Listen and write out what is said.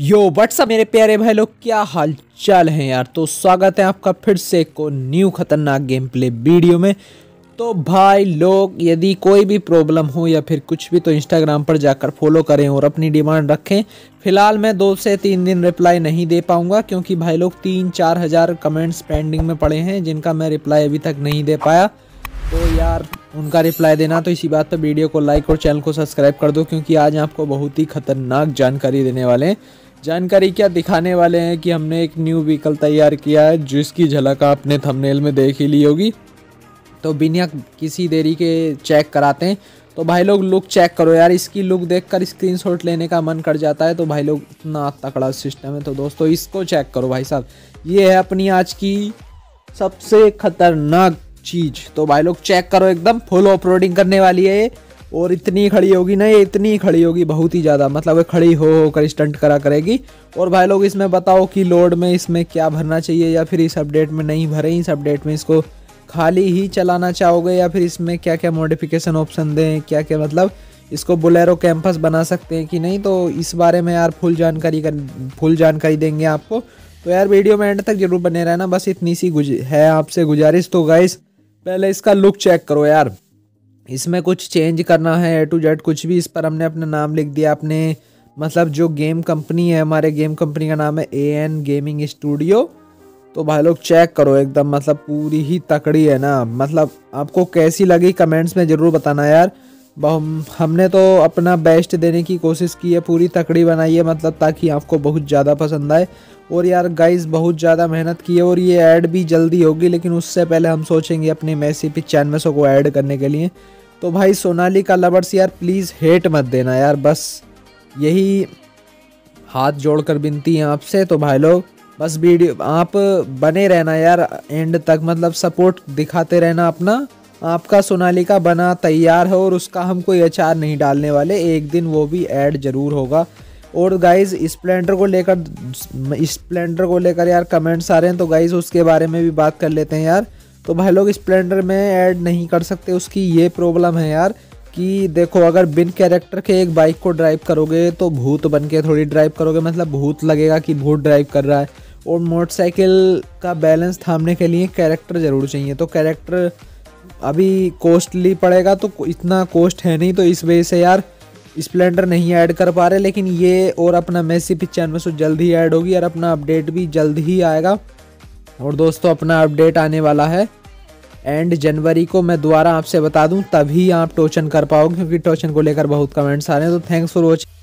यो WhatsApp मेरे प्यारे भाई लोग क्या हाल चाल है यार? तो स्वागत है आपका फिर से को न्यू खतरनाक गेम प्ले वीडियो में। तो भाई लोग, यदि कोई भी प्रॉब्लम हो या फिर कुछ भी तो इंस्टाग्राम पर जाकर फॉलो करें और अपनी डिमांड रखें। फ़िलहाल मैं दो से तीन दिन रिप्लाई नहीं दे पाऊँगा, क्योंकि भाई लोग तीन चार हज़ार कमेंट्स पेंडिंग में पड़े हैं, जिनका मैं रिप्लाई अभी तक नहीं दे पाया। तो यार, उनका रिप्लाई देना तो इसी बात पर वीडियो को लाइक और चैनल को सब्सक्राइब कर दो, क्योंकि आज आपको बहुत ही खतरनाक जानकारी देने वाले हैं। जानकारी क्या दिखाने वाले हैं कि हमने एक न्यू व्हीकल तैयार किया है, जिसकी झलक आपने थंबनेल में देख ही ली होगी। तो बिना किसी देरी के चेक कराते हैं। तो भाई लोग लुक चेक करो यार, इसकी लुक देखकर स्क्रीनशॉट लेने का मन कर जाता है। तो भाई लोग, इतना तकड़ा सिस्टम है। तो दोस्तों, इसको चेक करो भाई साहब। ये है अपनी आज की सबसे खतरनाक चीज़। तो भाई लोग चेक करो, एकदम फुल ऑफ़ करने वाली है ये। और इतनी खड़ी होगी ना ये इतनी खड़ी होगी, बहुत ही ज़्यादा। मतलब ये खड़ी हो होकर स्टंट करा करेगी। और भाई लोग, इसमें बताओ कि लोड में इसमें क्या भरना चाहिए या फिर इस अपडेट में नहीं भरे? इस अपडेट में इसको खाली ही चलाना चाहोगे या फिर इसमें क्या क्या मॉडिफिकेशन ऑप्शन दें? क्या क्या मतलब इसको बुलेरो कैंपस बना सकते हैं कि नहीं? तो इस बारे में यार फुल जानकारी कर फुल जानकारी देंगे आपको। तो यार वीडियो में एंड तक ज़रूर बने रहना। बस इतनी सी है आपसे गुजारिश। तो गाइस पहले इसका लुक चेक करो यार। इसमें कुछ चेंज करना है ए टू जेड कुछ भी, इस पर हमने अपना नाम लिख दिया। अपने मतलब जो गेम कंपनी है, हमारे गेम कंपनी का नाम है ए एन गेमिंग स्टूडियो तो भाई लोग चेक करो एकदम मतलब पूरी ही तकड़ी है ना। मतलब आपको कैसी लगी कमेंट्स में ज़रूर बताना यार। हमने तो अपना बेस्ट देने की कोशिश की है, पूरी तकड़ी बनाई है मतलब ताकि आपको बहुत ज़्यादा पसंद आए। और यार गाइस बहुत ज़्यादा मेहनत की है और ये ऐड भी जल्दी होगी, लेकिन उससे पहले हम सोचेंगे अपने मैसी चैनमसों को ऐड करने के लिए। तो भाई सोनाली का लवर्स यार प्लीज़ हेट मत देना, यार, बस यही हाथ जोड़कर विनती है आपसे तो भाई लोग, बस वीडियो, आप बने रहना, यार एंड तक मतलब सपोर्ट दिखाते रहना अपना। आपका सोनालिका बना तैयार है और उसका हम कोई अचार नहीं डालने वाले। एक दिन वो भी ऐड ज़रूर होगा। और गाइज़ स्प्लेंडर को लेकर स्प्लेंडर को लेकर यार कमेंट्स आ रहे हैं तो गाइज़ उसके बारे में भी बात कर लेते हैं यार। तो भाई लोग स्प्लेंडर में ऐड नहीं कर सकते, उसकी ये प्रॉब्लम है यार कि देखो, अगर बिन कैरेक्टर के एक बाइक को ड्राइव करोगे तो भूत बन के थोड़ी ड्राइव करोगे। मतलब भूत लगेगा कि भूत ड्राइव कर रहा है। और मोटरसाइकिल का बैलेंस थामने के लिए कैरेक्टर ज़रूर चाहिए। तो कैरेक्टर अभी कॉस्टली पड़ेगा तो इतना कॉस्ट है नहीं तो इस वजह से यार स्प्लेंडर नहीं ऐड कर पा रहे, लेकिन ये और अपना मेसी पिचानवे सौ जल्द ही ऐड होगी और अपना अपडेट भी जल्द ही आएगा। और दोस्तों, अपना अपडेट आने वाला है। एंड जनवरी को मैं दोबारा आपसे बता दूँ, तभी आप टोचन कर पाओगे, क्योंकि टोचन को लेकर बहुत कमेंट्स आ रहे हैं। तो थैंक्स फॉर वॉचिंग